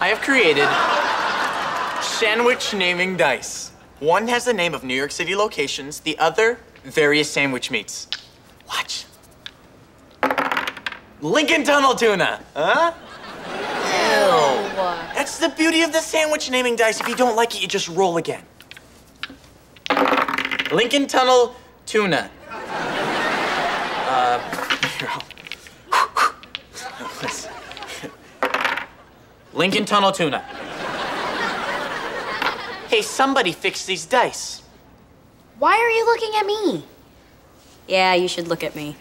I have created sandwich naming dice. One has the name of New York City locations, the other, various sandwich meats. Watch. Lincoln Tunnel tuna, huh? Ew. That's the beauty of the sandwich naming dice. If you don't like it, you just roll again. Lincoln Tunnel tuna. Uh, Lincoln Tunnel tuna. Hey, somebody fix these dice. Why are you looking at me? Yeah, you should look at me.